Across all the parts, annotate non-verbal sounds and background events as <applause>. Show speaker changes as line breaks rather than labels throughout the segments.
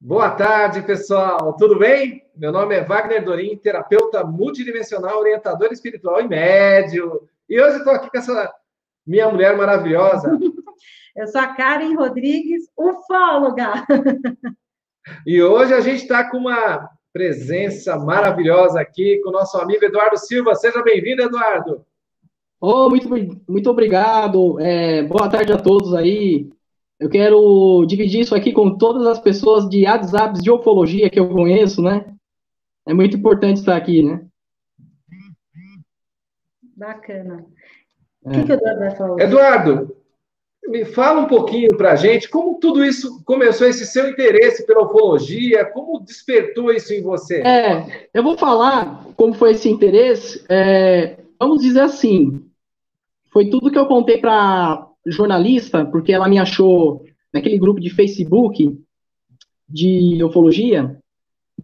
Boa tarde, pessoal. Tudo bem? Meu nome é Wagner Dorim, terapeuta multidimensional, orientador espiritual e médio. E hoje estou aqui com essa minha mulher maravilhosa. <laughs>
Eu sou a Karen Rodrigues, ufóloga.
E hoje a gente está com uma presença maravilhosa aqui com o nosso amigo Eduardo Silva. Seja bem-vindo, Eduardo.
Oh, muito, muito obrigado. É, boa tarde a todos aí. Eu quero dividir isso aqui com todas as pessoas de WhatsApps de ufologia que eu conheço, né? É muito importante estar aqui, né?
Bacana. O que, é. que o Eduardo vai falar?
Eduardo, me fala um pouquinho para a gente como tudo isso começou, esse seu interesse pela ufologia, como despertou isso em você?
É, eu vou falar como foi esse interesse. É, vamos dizer assim, foi tudo que eu contei para jornalista, porque ela me achou naquele grupo de Facebook de ufologia.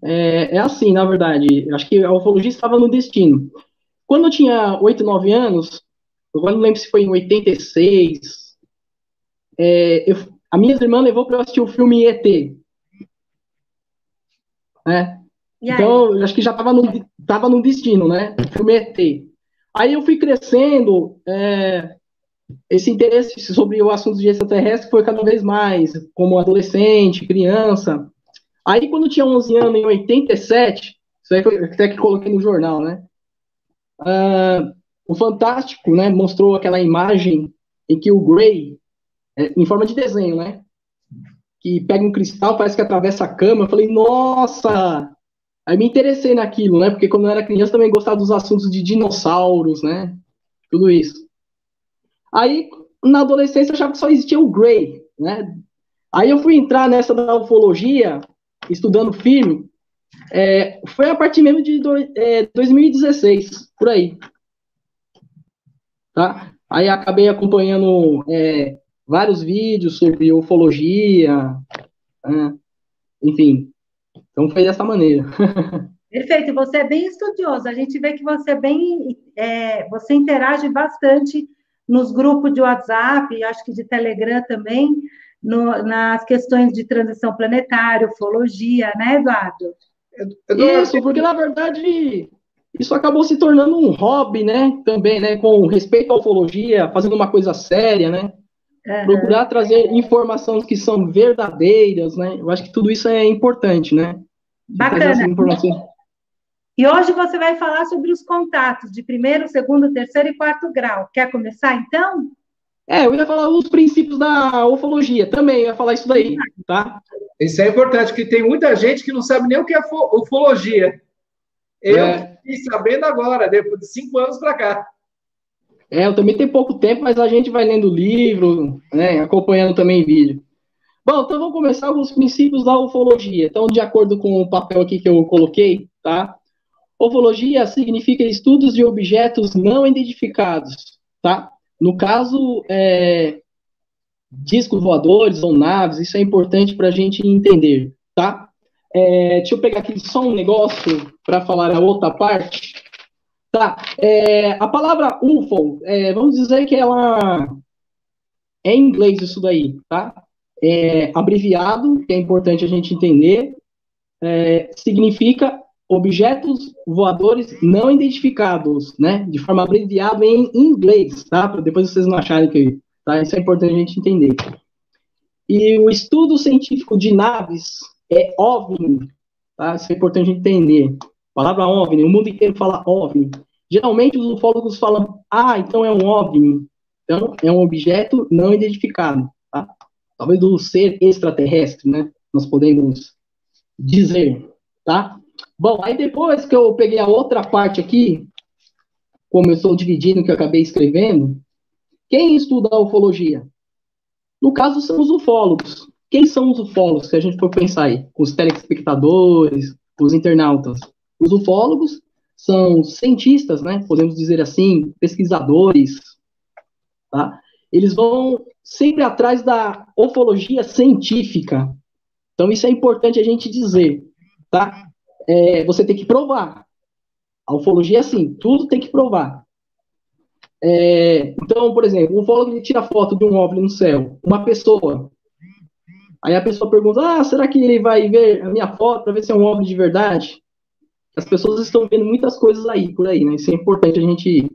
É, é assim, na verdade, acho que a ufologia estava no destino. Quando eu tinha 8, 9 anos, eu não lembro se foi em 86, é, eu, a minha irmã levou para eu assistir o filme ET. Né? Então, acho que já estava no, tava no destino, né? O filme ET. Aí eu fui crescendo, é, esse interesse sobre o assunto de extraterrestre foi cada vez mais, como adolescente, criança. Aí, quando tinha 11 anos, em 87, isso aí foi até que coloquei no jornal, né? Uh, o Fantástico, né, mostrou aquela imagem em que o Gray, é, em forma de desenho, né, que pega um cristal, parece que atravessa a cama. Eu falei, nossa! Aí me interessei naquilo, né, porque quando eu era criança também gostava dos assuntos de dinossauros, né, tudo isso. Aí, na adolescência, eu achava que só existia o Gray, né? Aí eu fui entrar nessa da ufologia, estudando firme, é, foi a partir mesmo de do, é, 2016, por aí. Tá? Aí acabei acompanhando é, vários vídeos sobre ufologia, né? enfim. Então foi dessa maneira. <laughs>
Perfeito, você é bem estudioso. A gente vê que você é bem, é, você interage bastante nos grupos de WhatsApp, acho que de Telegram também, no, nas questões de transição planetária, ufologia, né, Eduardo?
Isso, porque na verdade isso acabou se tornando um hobby, né? Também, né? Com respeito à ufologia, fazendo uma coisa séria, né? Uhum. Procurar trazer informações que são verdadeiras, né? Eu acho que tudo isso é importante, né?
Bacana. E hoje você vai falar sobre os contatos de primeiro, segundo, terceiro e quarto grau. Quer começar, então?
É, eu ia falar os princípios da ufologia também, eu ia falar isso daí, tá?
Isso é importante, porque tem muita gente que não sabe nem o que é ufologia. Eu é. fiquei sabendo agora, depois de cinco anos para cá.
É, eu também tenho pouco tempo, mas a gente vai lendo livro, né, acompanhando também vídeo. Bom, então vamos começar com os princípios da ufologia. Então, de acordo com o papel aqui que eu coloquei, tá? Ufologia significa estudos de objetos não identificados, tá? No caso, é, discos voadores ou naves, isso é importante para a gente entender, tá? É, deixa eu pegar aqui só um negócio para falar a outra parte. Tá, é, a palavra UFO, é, vamos dizer que ela é em inglês isso daí, tá? É, abreviado, que é importante a gente entender, é, significa objetos voadores não identificados, né? De forma abreviada em inglês, tá? Para depois vocês não acharem que, tá? Isso é importante a gente entender. E o estudo científico de naves é OVNI, tá? Isso é importante a gente entender. A palavra OVNI, o mundo inteiro fala OVNI. Geralmente os ufólogos falam, ah, então é um OVNI. Então, é um objeto não identificado, tá? Talvez do ser extraterrestre, né? Nós podemos dizer, tá? Bom, aí depois que eu peguei a outra parte aqui, como eu estou dividindo, que eu acabei escrevendo, quem estuda a ufologia? No caso, são os ufólogos. Quem são os ufólogos, se a gente for pensar aí? Os telespectadores, os internautas. Os ufólogos são cientistas, né? Podemos dizer assim, pesquisadores, tá? Eles vão sempre atrás da ufologia científica. Então, isso é importante a gente dizer, tá? É, você tem que provar. A ufologia é assim, tudo tem que provar. É, então, por exemplo, um ufólogo tira foto de um OVNI no céu, uma pessoa. Aí a pessoa pergunta: ah, será que ele vai ver a minha foto para ver se é um OVNI de verdade? As pessoas estão vendo muitas coisas aí, por aí, né? Isso é importante a gente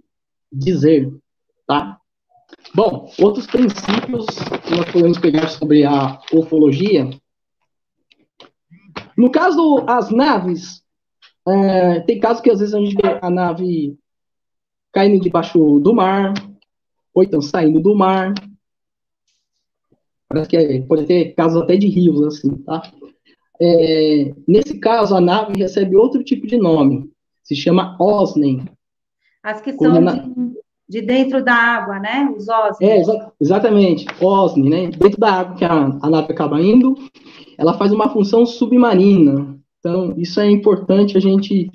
dizer, tá? Bom, outros princípios que nós podemos pegar sobre a ufologia. No caso, as naves, é, tem casos que às vezes a gente vê a nave caindo debaixo do mar, ou então saindo do mar. Parece que é, pode ter casos até de rios, assim, tá? É, nesse caso, a nave recebe outro tipo de nome, se chama OSNEM.
As que são de, de, dentro da água, né? Os OSNEM.
É, exa exatamente, OSNEM, né? Dentro da água que a, a nave acaba indo, ela faz uma função submarina. Então, isso é importante a gente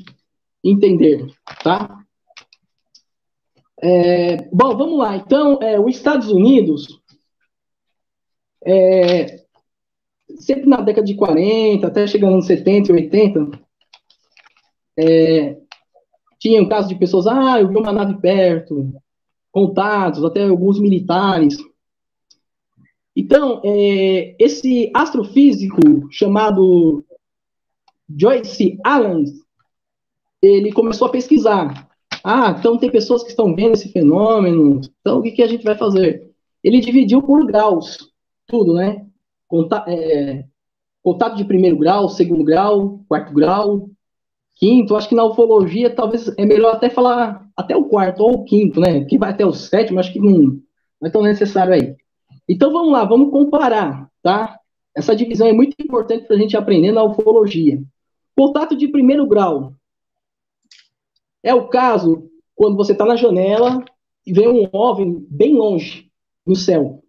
entender, tá? É, bom, vamos lá. Então, é, os Estados Unidos, é, sempre na década de 40, até chegando nos 70 e 80, é, tinha um caso de pessoas, ah, eu vi uma nave perto, contatos, até alguns militares. Então, é, esse astrofísico chamado Joyce Allen, ele começou a pesquisar. Ah, então tem pessoas que estão vendo esse fenômeno, então o que, que a gente vai fazer? Ele dividiu por graus, tudo, né? Conta, é, contato de primeiro grau, segundo grau, quarto grau, quinto. Acho que na ufologia talvez é melhor até falar até o quarto ou o quinto, né? Que vai até o sétimo, acho que não, não é tão necessário aí. Então vamos lá, vamos comparar, tá? Essa divisão é muito importante para a gente aprender na ufologia. Contato de primeiro grau é o caso quando você está na janela e vê um OVNI bem longe no céu.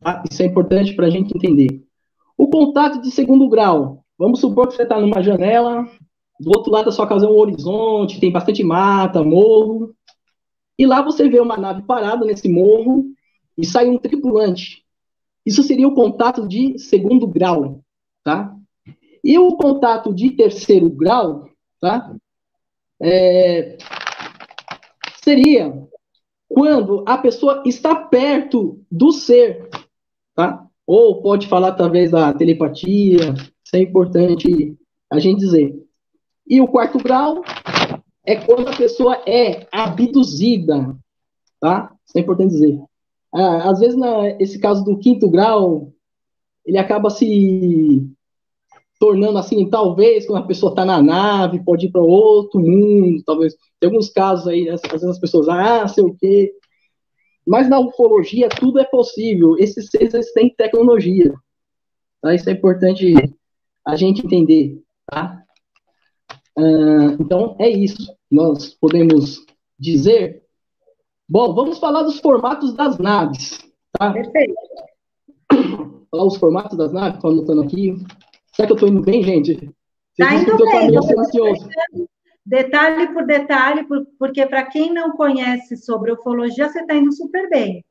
Tá? Isso é importante para a gente entender. O contato de segundo grau. Vamos supor que você está numa janela, do outro lado da sua casa é um horizonte, tem bastante mata, morro. E lá você vê uma nave parada nesse morro e sai um tripulante. Isso seria o contato de segundo grau, tá? E o contato de terceiro grau, tá? É, seria quando a pessoa está perto do ser, tá? Ou pode falar através da telepatia, isso é importante a gente dizer. E o quarto grau é quando a pessoa é abduzida, tá? Isso é importante dizer. Ah, às vezes, na, esse caso do quinto grau, ele acaba se tornando assim, talvez, quando a pessoa está na nave, pode ir para outro mundo, talvez. Tem alguns casos aí, às vezes as pessoas, ah, sei o quê, mas na ufologia tudo é possível. Esses seres eles têm tecnologia. Tá? Isso é importante a gente entender. Tá? Uh, então, é isso. Nós podemos dizer. Bom, vamos falar dos formatos das naves. Tá? Perfeito. Falar os formatos das naves, estou anotando aqui. Será que eu estou indo bem, gente?
Está indo bem. Tá detalhe por detalhe, porque para quem não conhece sobre ufologia, você está indo super bem.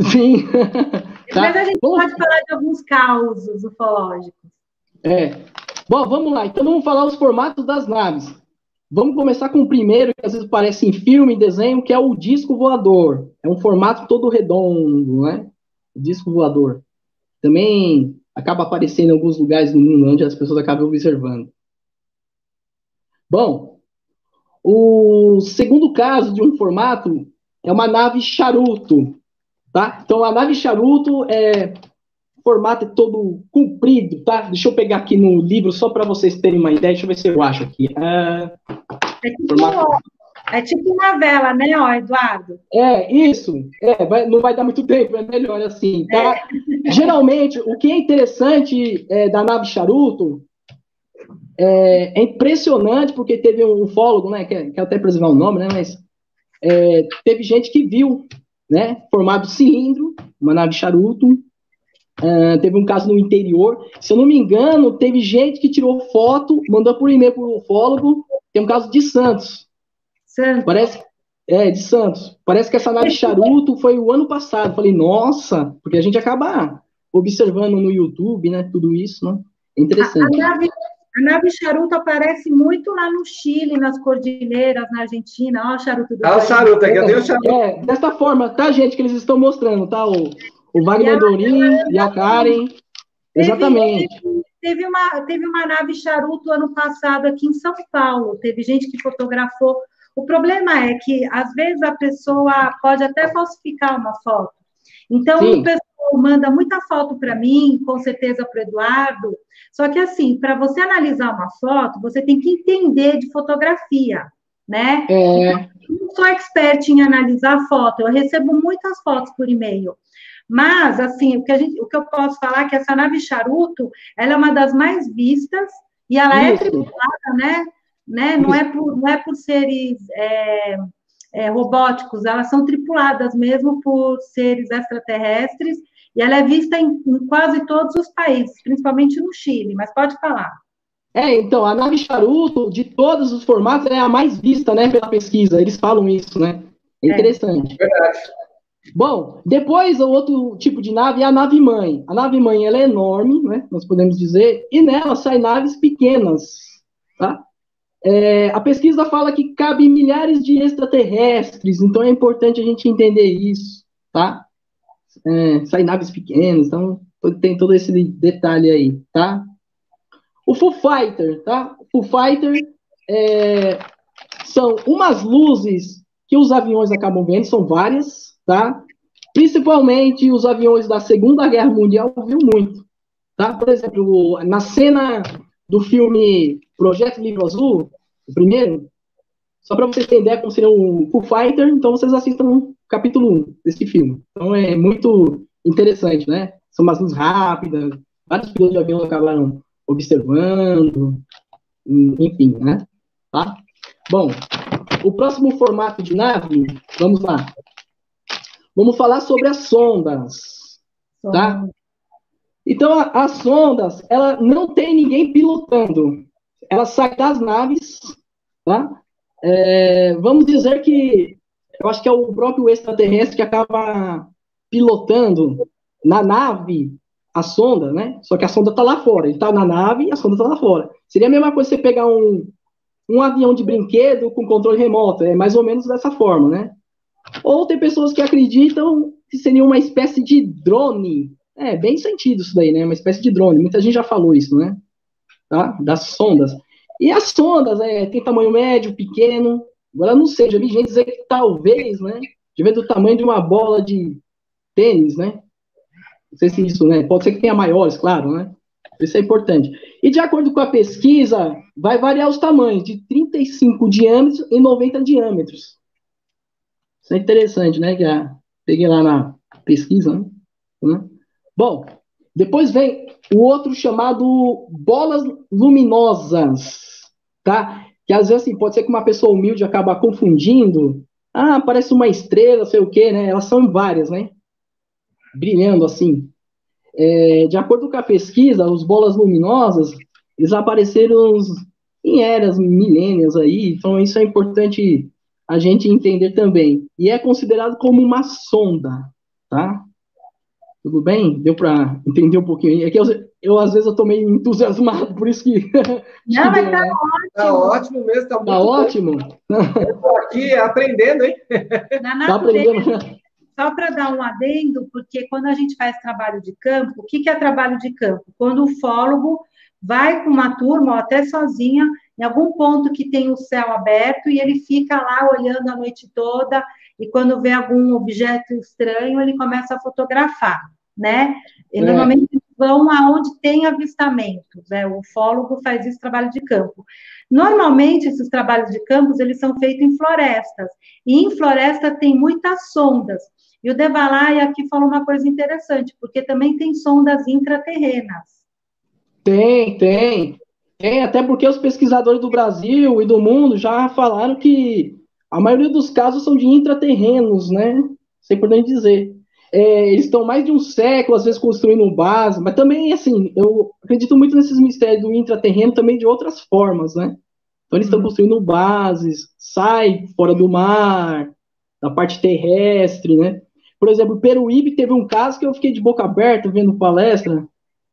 Sim.
Depois tá. a gente Bom, pode falar de alguns causos ufológicos.
É. Bom, vamos lá. Então vamos falar os formatos das naves. Vamos começar com o primeiro, que às vezes parece em filme, desenho, que é o disco voador. É um formato todo redondo, né? O disco voador. Também acaba aparecendo em alguns lugares do mundo onde as pessoas acabam observando. Bom, o segundo caso de um formato é uma nave charuto, tá? Então, a nave charuto é formato todo comprido, tá? Deixa eu pegar aqui no livro só para vocês terem uma ideia. Deixa eu ver se eu acho aqui.
É, é, tipo, formato... é tipo uma vela, né, ó, Eduardo?
É, isso. É, vai, não vai dar muito <laughs> tempo, é melhor assim, tá? É. Geralmente, o que é interessante é, da nave charuto é, é, impressionante, porque teve um ufólogo, né, que, que até preservar o nome, né, mas é, teve gente que viu, né, formado cilindro, uma nave charuto, uh, teve um caso no interior, se eu não me engano, teve gente que tirou foto, mandou por e-mail para o ufólogo, tem um caso de Santos. Santos. Parece, é, de Santos. Parece que essa nave charuto foi o ano passado. Falei, nossa, porque a gente acaba observando no YouTube, né, tudo isso, né? Interessante.
A, a nave a nave charuto aparece muito lá no Chile, nas cordilheiras, na Argentina. Olha o charuto do
Ah, o charuto, aqui eu tenho o charuto.
É, dessa forma, tá, gente, que eles estão mostrando, tá? O, o Wagner Dorim e a Karen. Exatamente.
Teve, teve, uma, teve uma nave charuto ano passado aqui em São Paulo. Teve gente que fotografou. O problema é que, às vezes, a pessoa pode até falsificar uma foto. Então, Sim. o pessoal manda muita foto para mim, com certeza para o Eduardo. Só que, assim, para você analisar uma foto, você tem que entender de fotografia, né? É. Eu não sou expert em analisar foto, eu recebo muitas fotos por e-mail. Mas, assim, o que, a gente, o que eu posso falar é que essa nave charuto, ela é uma das mais vistas e ela é Isso. é tripulada, né? né? Não, é por, não é por seres é, é, robóticos, elas são tripuladas mesmo por seres extraterrestres e ela é vista em, em quase todos os países, principalmente no Chile, mas pode falar.
É, então, a nave charuto, de todos os formatos, é a mais vista, né, pela pesquisa. Eles falam isso, né? É, é. interessante. É verdade. Bom, depois o outro tipo de nave é a nave mãe. A nave mãe ela é enorme, né? Nós podemos dizer, e nela saem naves pequenas, tá? É, a pesquisa fala que cabe milhares de extraterrestres, então é importante a gente entender isso, tá? É, saem naves pequenas, então tem todo esse detalhe aí, tá? O Foo Fighter, tá? O Foo Fighter é, são umas luzes que os aviões acabam vendo, são várias, tá? Principalmente os aviões da Segunda Guerra Mundial viu muito, tá? Por exemplo, na cena do filme Projeto Livro Azul, o primeiro, só para vocês terem ideia como seria um Foo Fighter, então vocês assistam o capítulo 1 desse filme. Então é muito interessante, né? São umas luzes rápidas, vários pilotos de avião acabaram observando, enfim, né? Tá? Bom, o próximo formato de nave, vamos lá. Vamos falar sobre as sondas, tá? Então, a, as sondas, ela não tem ninguém pilotando. Ela sai das naves, tá? É, vamos dizer que eu acho que é o próprio extraterrestre que acaba pilotando na nave a sonda, né? Só que a sonda está lá fora. Ele está na nave e a sonda está lá fora. Seria a mesma coisa você pegar um, um avião de brinquedo com controle remoto. É mais ou menos dessa forma, né? Ou tem pessoas que acreditam que seria uma espécie de drone. É, bem sentido isso daí, né? Uma espécie de drone. Muita gente já falou isso, né? Tá? Das sondas. E as sondas, é, tem tamanho médio, pequeno. Agora, não sei, já vi gente dizer que talvez, né? De ver do tamanho de uma bola de tênis, né? Não sei se isso, né? Pode ser que tenha maiores, claro, né? Isso é importante. E de acordo com a pesquisa, vai variar os tamanhos, de 35 diâmetros e 90 diâmetros. Isso é interessante, né? Que a, peguei lá na pesquisa, né? né? Bom, depois vem o outro chamado bolas luminosas, tá? Que às vezes assim, pode ser que uma pessoa humilde acaba confundindo. Ah, parece uma estrela, sei o quê, né? Elas são várias, né? Brilhando assim. É, de acordo com a pesquisa, os bolas luminosas, eles apareceram em eras milênios aí, então isso é importante a gente entender também. E é considerado como uma sonda, tá? Tudo bem? Deu para entender um pouquinho? É que eu, eu, às vezes, eu tô meio entusiasmado, por isso que... <laughs>
Não, mas tá
né? ótimo. Tá ótimo mesmo, tá, tá muito
Tá ótimo?
Eu tô aqui aprendendo, hein?
Na tá aprendendo. Só para dar um adendo, porque quando a gente faz trabalho de campo, o que, que é trabalho de campo? Quando o fólogo vai com uma turma, ou até sozinha, em algum ponto que tem o céu aberto e ele fica lá olhando a noite toda e quando vê algum objeto estranho ele começa a fotografar, né? E é. normalmente vão aonde tem avistamento, né? O ufólogo faz esse trabalho de campo. Normalmente esses trabalhos de campos eles são feitos em florestas e em floresta tem muitas sondas. E o Devalai aqui falou uma coisa interessante, porque também tem sondas intraterrenas.
Tem, tem. Tem, até porque os pesquisadores do Brasil e do mundo já falaram que a maioria dos casos são de intraterrenos, né? Isso é importante dizer. É, eles estão mais de um século, às vezes, construindo base, mas também, assim, eu acredito muito nesses mistérios do intraterreno também de outras formas, né? Então, eles estão uhum. construindo bases, sai fora do mar, da parte terrestre, né? Por exemplo, o Peruíbe teve um caso que eu fiquei de boca aberta vendo palestra,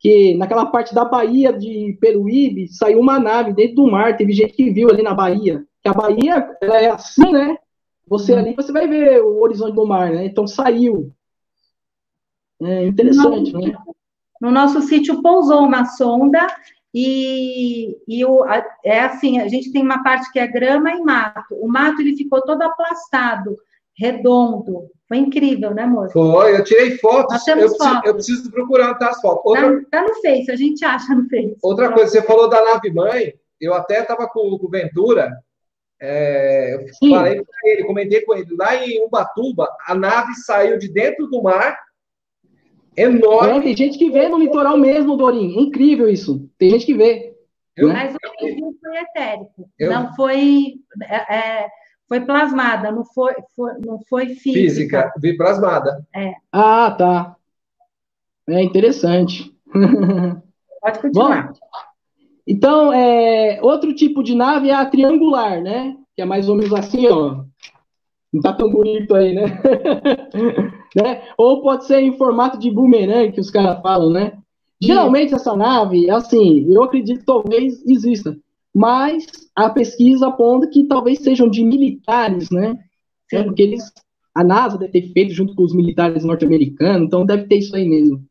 que naquela parte da Bahia de Peruíbe saiu uma nave dentro do mar, teve gente que viu ali na Bahia, que a Bahia ela é assim, né? Você uhum. ali você vai ver o horizonte do mar, né? Então saiu. É interessante,
não,
né?
no nosso sítio pousou uma sonda e, e o, a, é assim, a gente tem uma parte que é grama e mato. O mato ele ficou todo aplastado, redondo. Foi incrível, né, moça?
Foi, eu tirei fotos. Eu, fotos. Preciso, eu preciso procurar tá, as fotos.
Outra... Tá, tá, no Face, a gente acha no Face.
Outra coisa, você falou da nave mãe. Eu até estava com, com o Ventura. É, eu Sim. falei com ele, comentei com ele. Lá em Ubatuba, a nave saiu de dentro do mar enorme.
É, tem gente que vê no litoral mesmo, Dorim. É incrível isso. Tem gente que vê.
Eu, Mas o que viu foi etérico. Eu, não foi. É, é, foi plasmada, não foi, foi, não foi física. Física,
vi plasmada.
É.
Ah, tá. É interessante.
Pode continuar. Bom,
então, é, outro tipo de nave é a triangular, né? Que é mais ou menos assim, ó. Não tá tão bonito aí, né? <laughs> né? Ou pode ser em formato de boomerang, que os caras falam, né? Geralmente essa nave, assim, eu acredito que talvez exista, mas a pesquisa aponta que talvez sejam de militares, né? É porque eles, a NASA deve ter feito junto com os militares norte-americanos, então deve ter isso aí mesmo.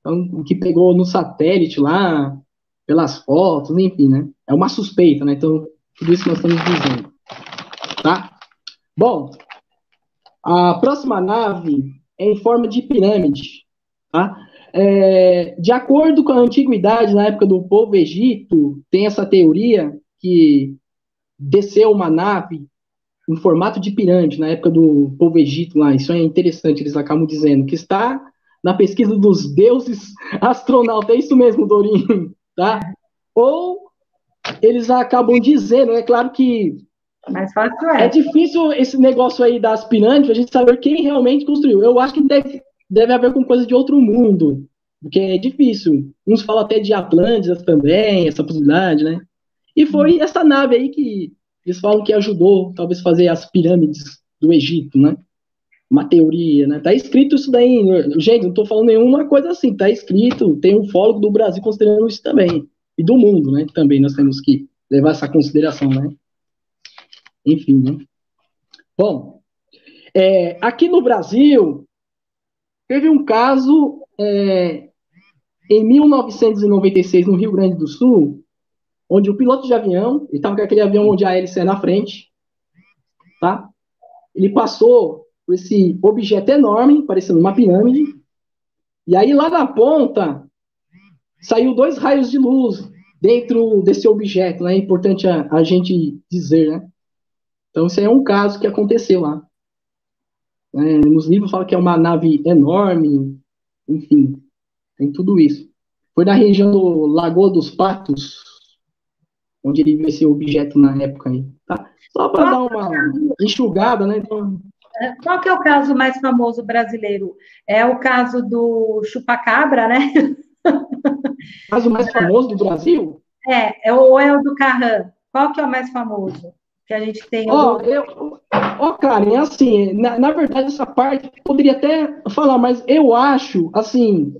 Então, o que pegou no satélite lá, pelas fotos, enfim, né? É uma suspeita, né? Então, tudo isso que nós estamos dizendo. Tá? Bom, a próxima nave é em forma de pirâmide. Tá? É, de acordo com a antiguidade, na época do povo Egito, tem essa teoria que desceu uma nave em formato de pirâmide na época do povo Egito lá. Isso é interessante, eles acabam dizendo que está na pesquisa dos deuses <laughs> astronautas. É isso mesmo, Dorinho, <laughs> tá? Ou eles acabam dizendo, é claro que
fácil é.
É difícil esse negócio aí das pirâmides, a gente saber quem realmente construiu. Eu acho que deve, deve haver com coisa de outro mundo, porque é difícil. Uns falam até de Atlântidas também, essa possibilidade, né? E foi essa nave aí que eles falam que ajudou, talvez, fazer as pirâmides do Egito, né? Uma teoria, né? Tá escrito isso daí. Gente, não tô falando nenhuma coisa assim, tá escrito. Tem um fólogo do Brasil considerando isso também. E do mundo, né? Também nós temos que levar essa consideração, né? enfim, né? Bom, é, aqui no Brasil, teve um caso é, em 1996, no Rio Grande do Sul, onde o piloto de avião, ele estava com aquele avião onde a hélice é na frente, tá? Ele passou por esse objeto enorme, parecendo uma pirâmide, e aí lá na ponta saiu dois raios de luz dentro desse objeto, né? É importante a, a gente dizer, né? Então, isso aí é um caso que aconteceu lá. É, nos livros fala que é uma nave enorme, enfim, tem tudo isso. Foi na região do Lagoa dos Patos, onde ele viu esse objeto na época aí, tá? Só para dar uma enxugada, né? Então...
É, qual que é o caso mais famoso brasileiro? É o caso do chupacabra, né?
O <laughs> caso mais famoso do Brasil?
É, é ou é o do Carran? Qual que é o mais famoso? que a gente tem. Ó,
oh, eu, oh, Karen, assim, na, na verdade, essa parte poderia até falar, mas eu acho, assim,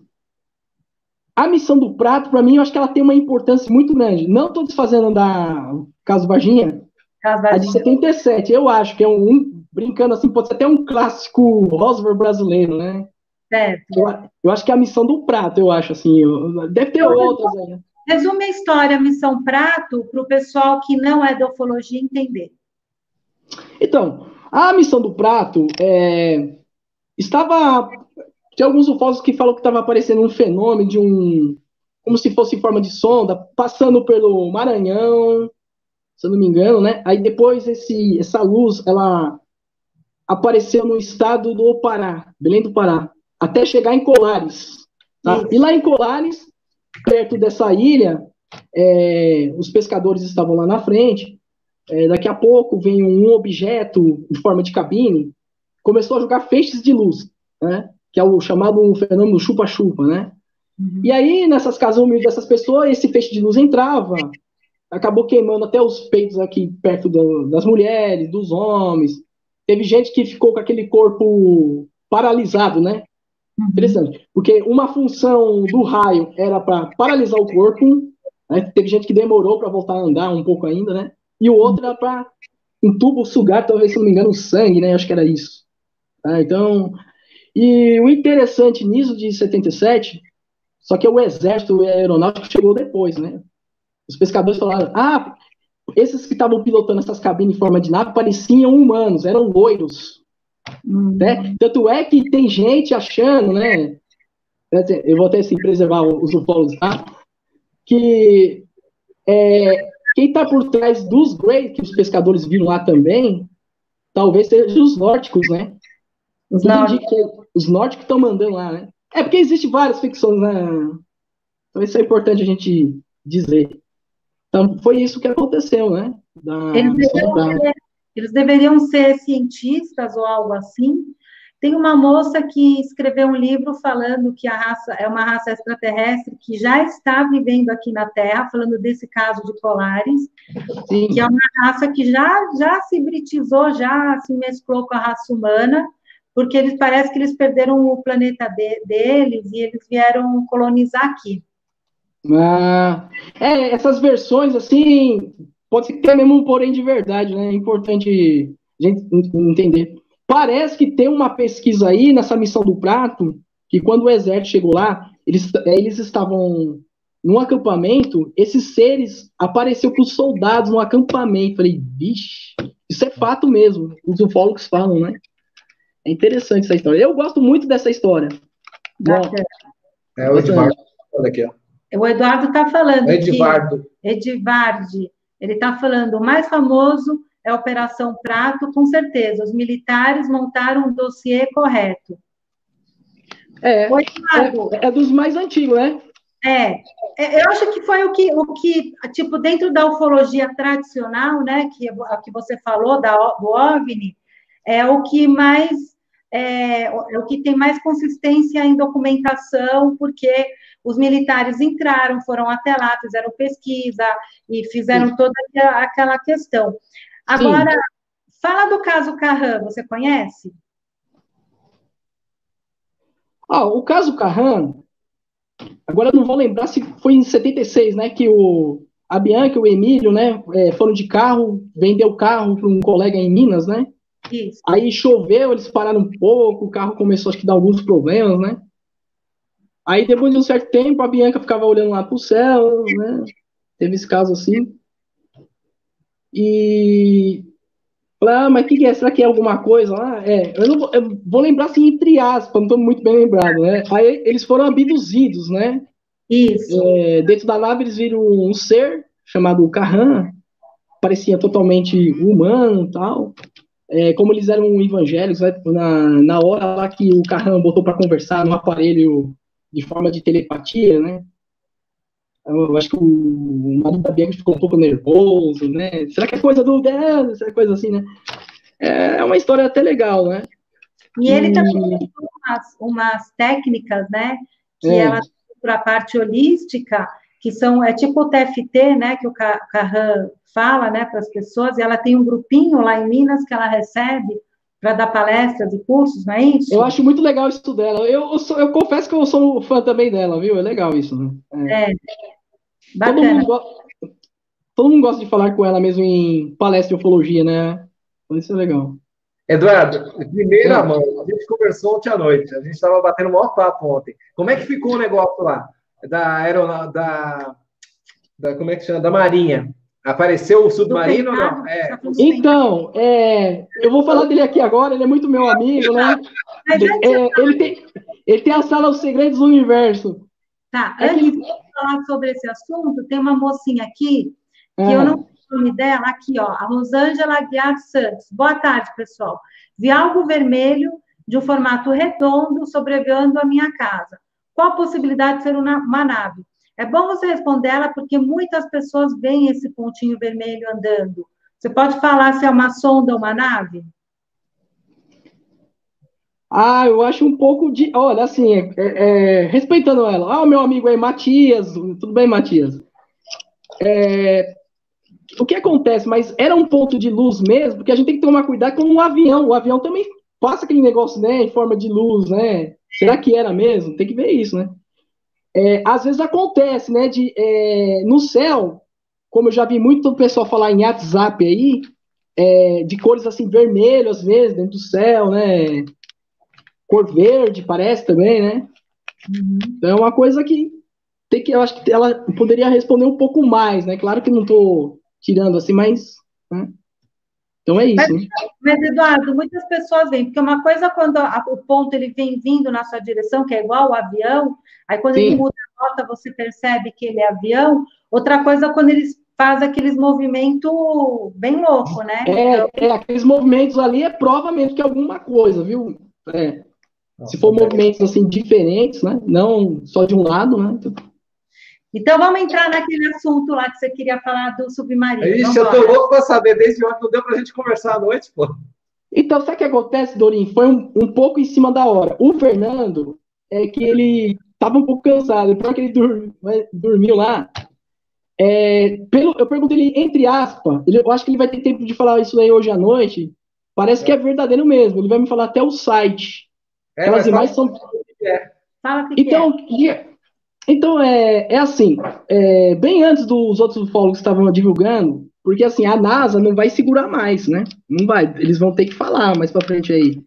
a missão do prato, para mim, eu acho que ela tem uma importância muito grande. Não estou desfazendo da Caso Varginha, a de 77, eu acho que é um, brincando assim, pode ser até um clássico Roswell brasileiro, né?
Certo.
Eu, eu, acho que é a missão do prato, eu acho, assim, eu, deve ter outras, né?
Resume a história Missão Prato para o pessoal que não é da ufologia entender.
Então, a missão do prato é, estava. Tem alguns ufólogos que falam que estava aparecendo um fenômeno de um. Como se fosse em forma de sonda, passando pelo Maranhão, se eu não me engano, né? Aí depois esse, essa luz, ela apareceu no estado do Pará, Belém do Pará, até chegar em Colares. Tá? E lá em Colares, perto dessa ilha, é, os pescadores estavam lá na frente. É, daqui a pouco vem um objeto em forma de cabine, começou a jogar feixes de luz, né? Que é o chamado fenômeno chupa-chupa, né? Uhum. E aí, nessas casas humildes dessas pessoas, esse feixe de luz entrava, acabou queimando até os peitos aqui perto do, das mulheres, dos homens. Teve gente que ficou com aquele corpo paralisado, né? Uhum. Interessante. Porque uma função do raio era para paralisar o corpo, né? teve gente que demorou para voltar a andar um pouco ainda, né? E o outro era para um tubo sugar, talvez, se não me engano, o sangue, né? Acho que era isso. Ah, então, e o interessante nisso de 77 Só que o exército aeronáutico chegou depois, né? Os pescadores falaram, ah, esses que estavam pilotando essas cabines em forma de nave pareciam humanos, eram loiros. Hum. Né? Tanto é que tem gente achando, né? Eu vou até assim, preservar os ufólogos, tá? Que é, quem está por trás dos Grey, que os pescadores viram lá também, talvez sejam os nórdicos, né? Os nórdicos. Os nórdicos estão mandando lá, né? É porque existe várias ficções, né? Então isso é importante a gente dizer. Então foi isso que aconteceu, né?
Da, eles, deveriam ser, eles deveriam ser cientistas ou algo assim, tem uma moça que escreveu um livro falando que a raça é uma raça extraterrestre que já está vivendo aqui na Terra, falando desse caso de Polaris, Sim. que é uma raça que já, já se britizou, já se mesclou com a raça humana, porque eles parece que eles perderam o planeta de, deles e eles vieram colonizar aqui.
Ah, é, essas versões, assim, pode ser que tenha mesmo um porém de verdade, né? É importante a gente entender. Parece que tem uma pesquisa aí nessa missão do prato, que quando o exército chegou lá, eles, é, eles estavam num acampamento, esses seres apareceram para os soldados no acampamento. Falei, vixe, isso é fato mesmo. Os ufólogos falam, né? É interessante essa história. Eu gosto muito dessa história.
Bom, é o Edvardo aqui, ó.
O Eduardo está falando.
Edvardo.
Que, Edvardi. Ele está falando, o mais famoso é a Operação Prato, com certeza. Os militares montaram um dossiê correto.
É, é, é, dos mais antigos, né?
É, é, eu acho que foi o que, o que, tipo, dentro da ufologia tradicional, né, que, que você falou, da, do OVNI, é o que mais, é, é o que tem mais consistência em documentação, porque os militares entraram, foram até lá, fizeram pesquisa e fizeram Sim. toda aquela questão. Agora, Sim. fala do caso Carran, você conhece?
Ah, o caso Carran, agora eu não vou lembrar se foi em 76, né, que o, a Bianca e o Emílio, né, é, foram de carro, vendeu o carro para um colega em Minas, né? Isso. Aí choveu, eles pararam um pouco, o carro começou acho que dar alguns problemas, né? Aí depois de um certo tempo, a Bianca ficava olhando lá para o céu, né? Teve esse caso assim. E falei, ah, mas o que, que, é? Será que é alguma coisa lá? É, eu, vou, eu vou lembrar assim entre aspas, não estou muito bem lembrado, né? Aí eles foram abduzidos, né?
Isso.
É, dentro da nave eles viram um ser chamado Carran, parecia totalmente humano tal. É, como eles eram evangélicos, né? na, na hora lá que o Carran botou para conversar no aparelho de forma de telepatia, né? Eu acho que o marido da Bianca ficou um pouco nervoso, né? Será que é coisa do dela? Será que é coisa assim, né? É, é uma história até legal, né?
E ele e... também tem umas, umas técnicas, né? Que é. ela para a parte holística, que são, é tipo o TFT, né? Que o Carran fala, né, para as pessoas, e ela tem um grupinho lá em Minas que ela recebe para dar palestras e cursos, não é isso?
Eu acho muito legal isso dela. Eu, eu, sou, eu confesso que eu sou fã também dela, viu? É legal isso, né?
É. é. Bacana. Todo
mundo, todo mundo gosta de falar com ela mesmo em palestra de ufologia, né? Então isso é legal.
Eduardo, primeira é. mão, a gente conversou ontem à noite, a gente estava batendo o maior papo ontem. Como é que ficou o negócio lá? Da aeronave, da, da, como é que chama? Da Marinha. Apareceu o submarino ou não?
É. Então, é, eu vou falar dele aqui agora, ele é muito meu amigo, né? É, ele, tem, ele tem a sala Os Segredos do Universo.
Tá, é antes ele... de falar sobre esse assunto, tem uma mocinha aqui, que eu não sei o nome dela, aqui, ó, a Rosângela Aguiar Santos. Boa tarde, pessoal. Vi algo vermelho de um formato redondo sobrevoando a minha casa. Qual a possibilidade de ser uma nave? É bom você responder ela, porque muitas pessoas veem esse pontinho vermelho andando. Você pode falar se é uma sonda ou uma nave?
Ah, eu acho um pouco de. Olha, assim, é, é, respeitando ela. Ah, o meu amigo aí, Matias. Tudo bem, Matias? É, o que acontece? Mas era um ponto de luz mesmo, porque a gente tem que tomar cuidado com o avião. O avião também passa aquele negócio, né, em forma de luz, né? Será que era mesmo? Tem que ver isso, né? É, às vezes acontece, né, de, é, no céu, como eu já vi muito pessoal falar em WhatsApp aí, é, de cores assim, vermelho às vezes, dentro do céu, né, cor verde parece também, né, Uhum. Então é uma coisa que tem que, eu acho que ela poderia responder um pouco mais, né? Claro que não estou tirando assim, mas. Né? Então é isso. Mas,
né? Mas, Eduardo, muitas pessoas vêm, porque uma coisa quando a, o ponto ele vem vindo na sua direção, que é igual o avião, aí quando Sim. ele muda a rota, você percebe que ele é avião. Outra coisa quando eles faz aqueles movimentos bem louco, né?
É, então, é, aqueles movimentos ali é prova mesmo que é alguma coisa, viu? É. Se for movimentos assim diferentes, né? Não só de um lado, né?
Então vamos entrar naquele assunto lá que você queria falar do submarino.
Ixi, eu tô louco para saber desde ontem, não deu para a gente conversar à noite, pô.
Então, sabe o que acontece, Dorim? Foi um, um pouco em cima da hora. O Fernando é que ele tava um pouco cansado, porque ele dur, dormiu lá. É, pelo, eu perguntei ele, entre aspas, ele, eu acho que ele vai ter tempo de falar isso aí hoje à noite. Parece é. que é verdadeiro mesmo. Ele vai me falar até o site. É, Aquelas imagens são.
É. Fala que
então,
que é.
Então é, é assim, é, bem antes dos outros ufólogos estavam divulgando, porque assim, a NASA não vai segurar mais, né? Não vai, eles vão ter que falar mais para frente aí.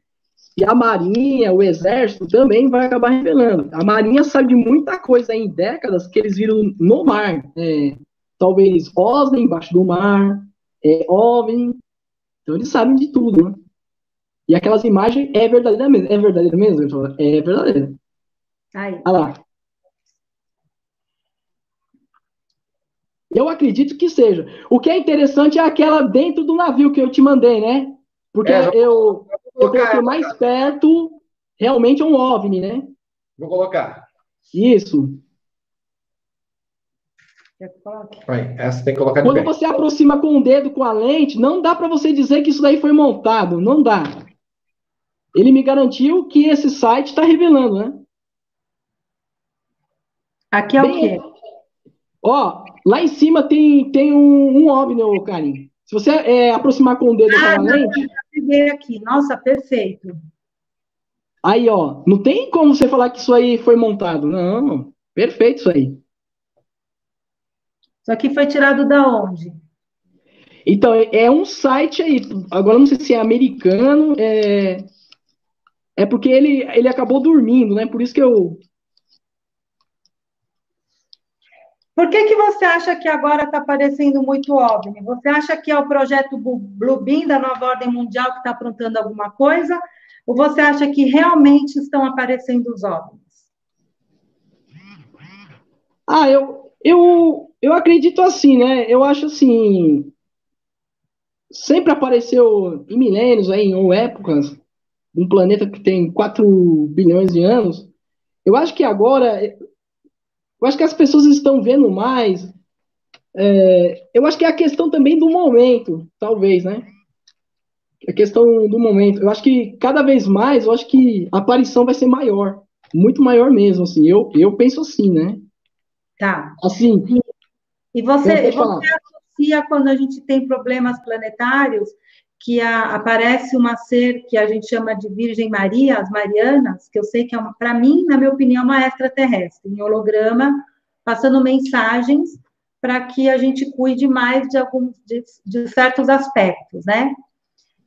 E a Marinha, o Exército também vai acabar revelando. A Marinha sabe de muita coisa em décadas que eles viram no mar. É, talvez OSNI embaixo do mar, é, OVNI. Então eles sabem de tudo, né? E aquelas imagens é verdadeira mesmo. É verdadeira mesmo? É verdadeira.
Aí.
Olha lá. Eu acredito que seja. O que é interessante é aquela dentro do navio que eu te mandei, né? Porque é, eu, eu coloquei mais perto, realmente é um OVNI, né?
Vou colocar.
Isso.
Vai, essa tem que colocar
Quando você aproxima com o dedo com a lente, não dá para você dizer que isso daí foi montado. Não dá. Ele me garantiu que esse site está revelando, né?
Aqui é Bem, o quê?
Ó, lá em cima tem, tem um, um OVNI, ô Karim. Se você é, aproximar com o dedo ah, a lente...
Peguei aqui. Nossa, perfeito.
Aí, ó, não tem como você falar que isso aí foi montado. Não, perfeito isso aí.
Isso aqui foi tirado da onde?
Então, é um site aí. Agora não sei se é americano, é, é porque ele, ele acabou dormindo, né? Por isso que eu.
Por que, que você acha que agora está parecendo muito OVNI? Você acha que é o projeto Bluebeam da nova ordem mundial que está aprontando alguma coisa? Ou você acha que realmente estão aparecendo os OVNIs?
Ah, eu, eu, eu acredito assim, né? Eu acho assim. Sempre apareceu em milênios aí, ou épocas, um planeta que tem 4 bilhões de anos, eu acho que agora, eu acho que as pessoas estão vendo mais. É, eu acho que é a questão também do momento, talvez, né? A questão do momento. Eu acho que cada vez mais, eu acho que a aparição vai ser maior, muito maior mesmo, assim. Eu, eu penso assim, né?
Tá.
Assim.
E você, você associa quando a gente tem problemas planetários que a, aparece uma ser que a gente chama de Virgem Maria, as Marianas, que eu sei que é, para mim, na minha opinião, uma extraterrestre, em holograma, passando mensagens para que a gente cuide mais de alguns de, de certos aspectos, né?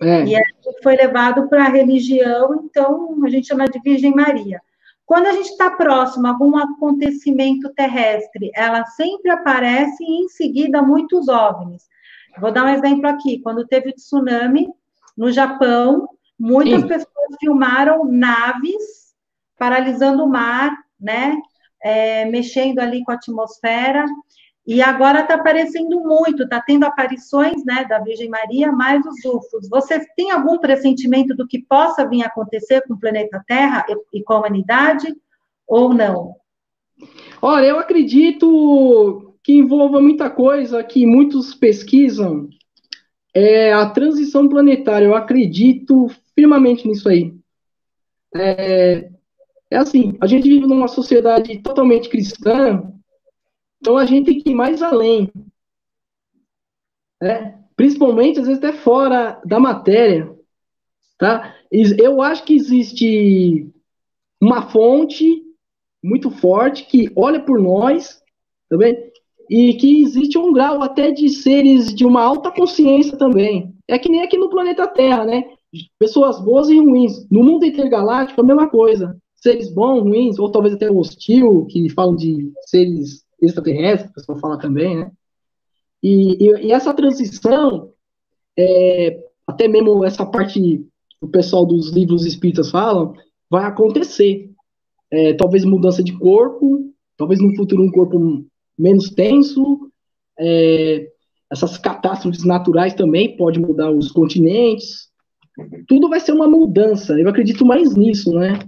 É. E foi levado para a religião, então a gente chama de Virgem Maria. Quando a gente está próximo a algum acontecimento terrestre, ela sempre aparece e em seguida muitos OVNIs. Vou dar um exemplo aqui. Quando teve o tsunami no Japão, muitas Sim. pessoas filmaram naves paralisando o mar, né? É, mexendo ali com a atmosfera. E agora está aparecendo muito, está tendo aparições né, da Virgem Maria, mais os UFOs. Você tem algum pressentimento do que possa vir a acontecer com o planeta Terra e, e com a humanidade, ou não?
Olha, eu acredito que envolva muita coisa que muitos pesquisam, é a transição planetária. Eu acredito firmemente nisso aí. É, é assim, a gente vive numa sociedade totalmente cristã, então a gente tem que ir mais além. Né? Principalmente, às vezes, até fora da matéria. Tá? Eu acho que existe uma fonte muito forte que olha por nós, tá bem? E que existe um grau até de seres de uma alta consciência também. É que nem aqui no planeta Terra, né? Pessoas boas e ruins. No mundo intergaláctico, a mesma coisa. seres bons, ruins, ou talvez até hostil, que falam de seres extraterrestres, o pessoal fala também, né? E, e, e essa transição, é, até mesmo essa parte que o pessoal dos livros espíritas falam, vai acontecer. É, talvez mudança de corpo, talvez no futuro um corpo menos tenso, é, essas catástrofes naturais também podem mudar os continentes. Tudo vai ser uma mudança. Eu acredito mais nisso, né?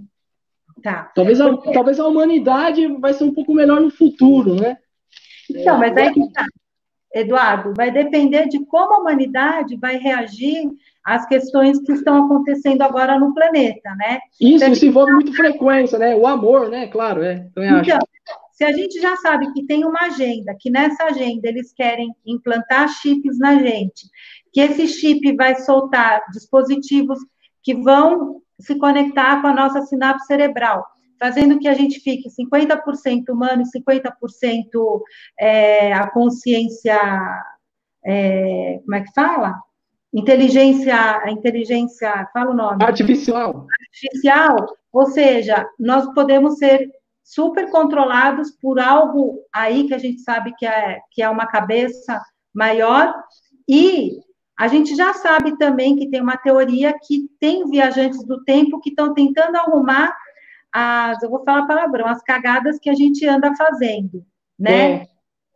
Tá. Talvez a, talvez a humanidade vai ser um pouco melhor no futuro, né?
Então, mas aí que tá. Eduardo, vai depender de como a humanidade vai reagir às questões que estão acontecendo agora no planeta, né?
Isso, isso envolve muito frequência, né? O amor, né? Claro, é.
Então, acho. Se a gente já sabe que tem uma agenda, que nessa agenda eles querem implantar chips na gente, que esse chip vai soltar dispositivos que vão se conectar com a nossa sinapse cerebral, fazendo que a gente fique 50% humano e 50% é, a consciência, é, como é que fala? Inteligência, inteligência, fala o nome.
Artificial.
Artificial, ou seja, nós podemos ser super controlados por algo aí que a gente sabe que é, que é uma cabeça maior, e a gente já sabe também que tem uma teoria que tem viajantes do tempo que estão tentando arrumar as, eu vou falar palavrão, as cagadas que a gente anda fazendo, né? É.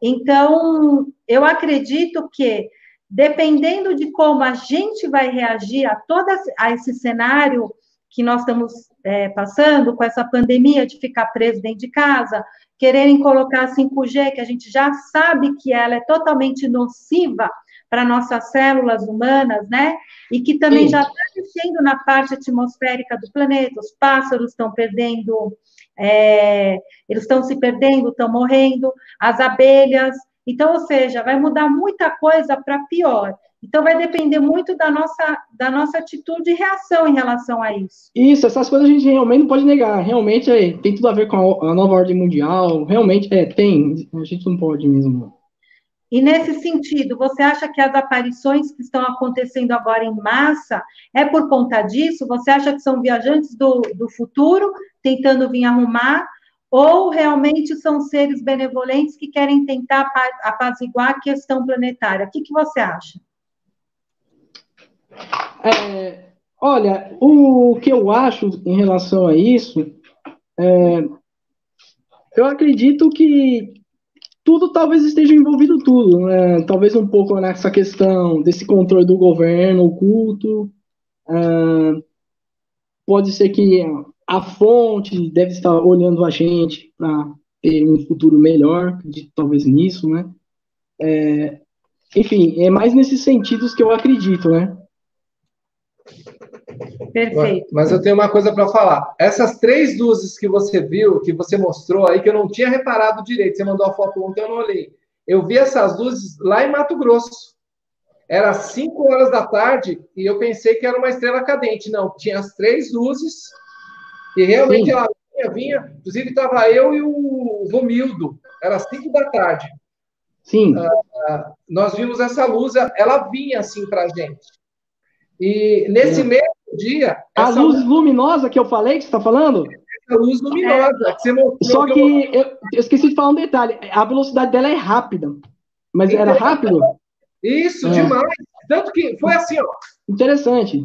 Então, eu acredito que, dependendo de como a gente vai reagir a todo a esse cenário que nós estamos é, passando, com essa pandemia de ficar preso dentro de casa, quererem colocar a 5G, que a gente já sabe que ela é totalmente nociva para nossas células humanas, né? E que também Sim. já está mexendo na parte atmosférica do planeta. Os pássaros estão perdendo, é, eles estão se perdendo, estão morrendo, as abelhas. Então, ou seja, vai mudar muita coisa para pior. Então, vai depender muito da nossa, da nossa atitude e reação em relação a isso.
Isso, essas coisas a gente realmente não pode negar. Realmente é, tem tudo a ver com a, a nova ordem mundial. Realmente é, tem. A gente não pode mesmo.
E nesse sentido, você acha que as aparições que estão acontecendo agora em massa é por conta disso? Você acha que são viajantes do, do futuro tentando vir arrumar? Ou realmente são seres benevolentes que querem tentar apaziguar a questão planetária? O que, que você acha?
É, olha, o que eu acho em relação a isso, é, eu acredito que tudo talvez esteja envolvido tudo, né? talvez um pouco nessa questão desse controle do governo oculto, uh, pode ser que a fonte deve estar olhando a gente para ter um futuro melhor, talvez nisso, né? É, enfim, é mais nesses sentidos que eu acredito, né?
Perfeito. Mas eu tenho uma coisa para falar. Essas três luzes que você viu, que você mostrou aí, que eu não tinha reparado direito, você mandou a foto ontem, eu não olhei. Eu vi essas luzes lá em Mato Grosso. Era 5 horas da tarde e eu pensei que era uma estrela cadente. Não, tinha as três luzes e realmente Sim. ela vinha, vinha. Inclusive estava eu e o Romildo. Era 5 da tarde.
Sim.
Uh, nós vimos essa luz, ela vinha assim para a gente. E nesse é. mesmo dia.
A luz, luminosa que eu falei, que você está falando?
A luz luminosa. Que você mostrou,
Só que eu... eu... esqueci de falar um detalhe: a velocidade dela é rápida. Mas era rápido?
Isso, é. demais. Tanto que foi assim, ó.
Interessante.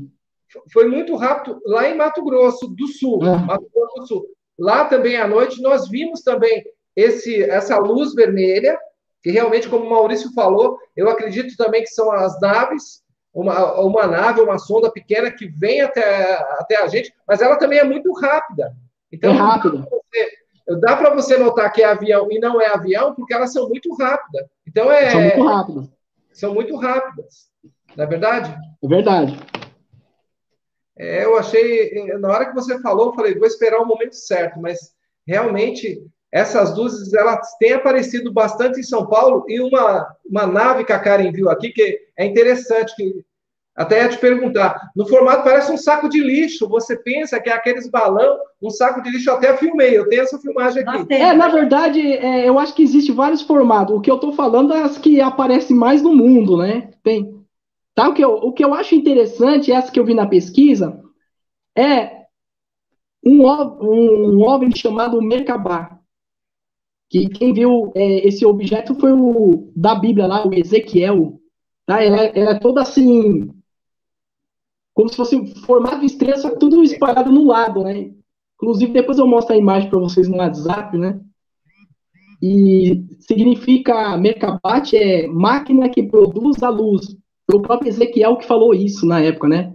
Foi muito rápido lá em Mato Grosso do Sul. É. Mato Grosso do Sul. Lá também à noite nós vimos também esse, essa luz vermelha, que realmente, como o Maurício falou, eu acredito também que são as naves uma, uma nave, uma sonda pequena que vem até, até a gente, mas ela também é muito rápida. Então, é rápida. Dá para você, notar que é avião e não é avião, porque elas são muito rápidas. Então, é.
São muito rápidas.
São muito rápidas. Não é verdade?
É verdade.
É, eu achei. Na hora que você falou, eu falei, vou esperar o momento certo, mas realmente essas luzes elas têm aparecido bastante em São Paulo e uma, uma nave que a Karen viu aqui que é interessante que até ia te perguntar, no formato parece um saco de lixo. Você pensa que é aqueles balão, um saco de lixo, eu até filmei, eu tenho essa filmagem aqui.
É, na verdade, é, eu acho que existe vários formatos. O que eu estou falando é as que aparecem mais no mundo, né? Tem. Tá? O, que eu, o que eu acho interessante, essa que eu vi na pesquisa, é um, um OVNI chamado Merkabah. Que quem viu é, esse objeto foi o da Bíblia lá, o Ezequiel. Tá? Ela, ela é toda assim, como se fosse formato de estrela, só que tudo espalhado no lado, né? Inclusive, depois eu mostro a imagem para vocês no WhatsApp, né? E significa Merkabat é máquina que produz a luz. O próprio Ezequiel que falou isso na época, né?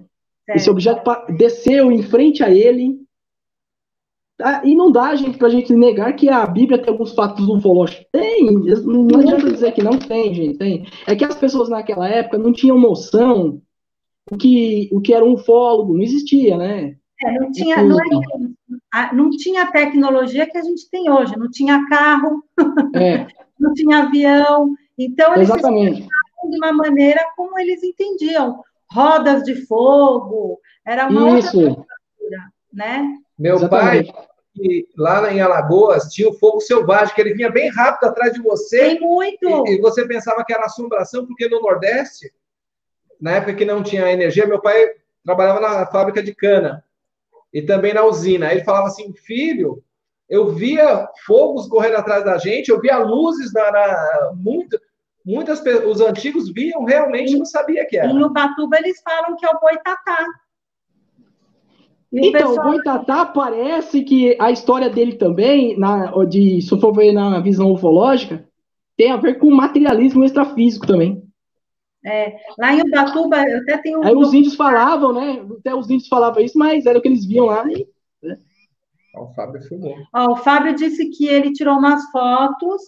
Esse objeto desceu em frente a ele. Tá? E não dá, gente, pra gente negar que a Bíblia tem alguns fatos ufológicos. Tem, não adianta dizer que não tem, gente. Tem. É que as pessoas naquela época não tinham noção o que, o que era um ufólogo, não existia, né?
É, não tinha, não, é, não tinha a tecnologia que a gente tem hoje, não tinha carro, é. <laughs> não tinha avião. Então, eles
Exatamente.
de uma maneira como eles entendiam rodas de fogo, era uma
Isso. outra cultura,
né?
Meu Exatamente. pai, lá em Alagoas, tinha o fogo selvagem, que ele vinha bem rápido atrás de você.
Tem muito!
E, e você pensava que era assombração, porque no Nordeste, na época que não tinha energia, meu pai trabalhava na fábrica de cana e também na usina. Aí ele falava assim, filho, eu via fogos correndo atrás da gente, eu via luzes na, na muito, muitas os antigos viam realmente não sabia que era.
E no Batuba eles falam que é o boitatá.
E então, o, pessoal... o boitatá parece que a história dele também, na, de, se for ver na visão ufológica, tem a ver com materialismo extrafísico também.
É, lá em Ubatuba, eu até tenho. Um...
Aí os índios falavam, né? Até os índios falavam isso, mas era o que eles viam lá. E,
né? O Fábio filmou.
Ó, o Fábio disse que ele tirou umas fotos.